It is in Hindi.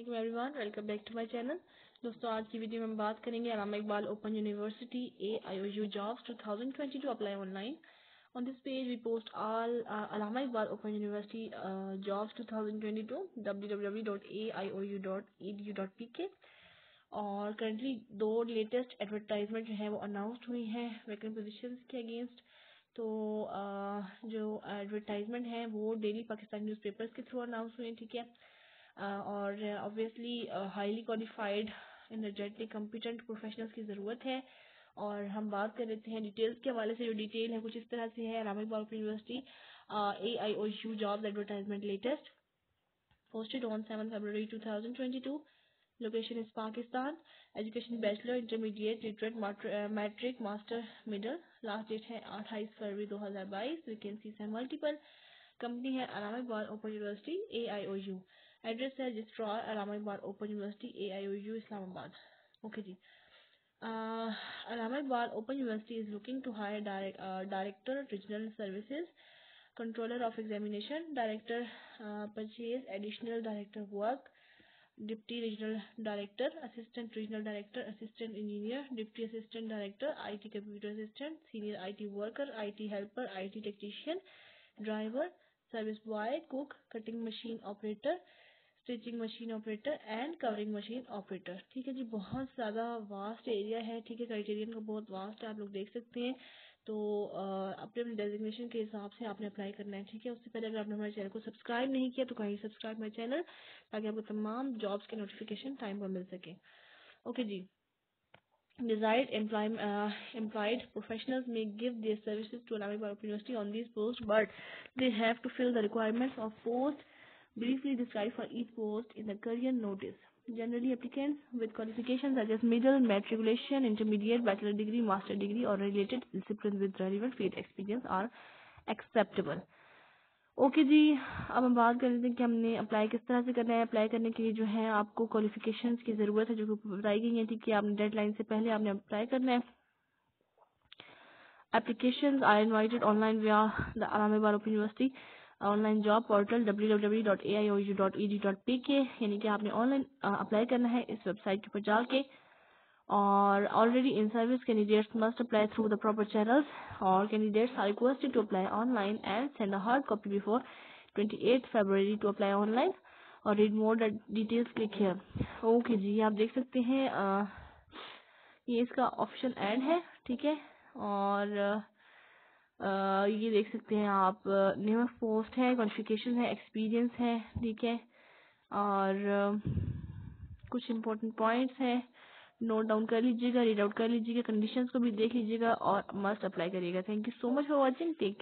वालेकुम everyone welcome back to my channel दोस्तों आज की वीडियो में हम बात करेंगे Allama Iqbal Open University A I O U jobs 2022 apply online on this page we post all Allama Iqbal Open University jobs 2022 www.aiou.edu.pk और करंटली दो लेटेस्ट एडवर्टाइजमेंट जो है वो अनाउंसड हुई हैं वैकेंट पोजीशंस के अगेंस्ट तो uh, जो एडवर्टाइजमेंट है वो डेली पाकिस्तान न्यूज़पेपर्स के थ्रू अनाउंस हुए ठीक है? और obviously highly qualified energetic competent professionals की ज़रूरत है। और हम बात कर लेते हैं डिटेल्स के हवाले से, जो डिटेल है कुछ इस तरह से है। रामिक बाल university A I O U jobs advertisement latest posted on seven February two location is Pakistan education bachelor intermediate literate matric master middle last date है अट्ठाईस फरवरी दो हज़ार बाईस. वैकेंसीज है मल्टीपल कंपनी है Allama Iqbal open university A I O U address है registrar Allama Iqbal open university A I O U Islamabad okay ji Allama Iqbal open university is looking to hire director regional services controller of examination director purchase additional director work deputy regional director assistant regional director assistant engineer deputy assistant director IT computer assistant senior IT worker IT helper IT technician driver service boy cook cutting machine operator stitching machine operator and covering machine operator ठीक है जी बहुत ज़्यादा वास्ट एरिया है। ठीक है क्राइटेरियन का बहुत वास्ट है आप लोग देख सकते हैं। तो अपने अपने डेजिग्नेशन के हिसाब से आपने अप्लाई करना है। ठीक है उससे पहले अगर आपने हमारे चैनल को सब्सक्राइब नहीं किया तो कहीं सब्सक्राइब माई चैनल ताकि आपको तमाम जॉब्स के नोटिफिकेशन टाइम पर मिल सके। ओके जी। Desired employ, uh, employed professionals may give their services University on these posts, but they have to fill the requirements of post briefly described for each post in the career notice. Generally, applicants with qualifications such as middle, matriculation, intermediate, bachelor degree, master degree, or related disciplines with relevant field experience are acceptable. Okay जी अब हम बात कर लेते हैं कि हमने अप्लाई किस तरह से करना है अप्लाई करने के लिए जो है आपको क्वालिफिकेशन की ज़रूरत है जो बताई गई है ठीक है आपने डेडलाइन से पहले आपने अप्लाई करना है application are invited online via the Allama university online job portal www.aiou.ed.pk यानी कि आपने ऑनलाइन अप्लाई करना है इस वेबसाइट पर जाके। और already in service candidates must apply through the proper channels और candidates are requested to apply online and send a hard copy before 28 February to apply online और read more details click here okay जी आप देख सकते हैं आ, ये इसका ऑप्शन एंड है ठीक है? और आ, ये देख सकते हैं आप नेम ऑफ़ पोस्ट है क्वालिफिकेशन है एक्सपीरियंस है, ठीक है? और, कुछ इम्पोर्टेंट पॉइंट्स हैं। नोट डाउन कर लीजिएगा रीड आउट कर लीजिएगा कंडीशंस को भी देख लीजिएगा और मस्ट अप्लाई करिएगा। Thank you so much for watching take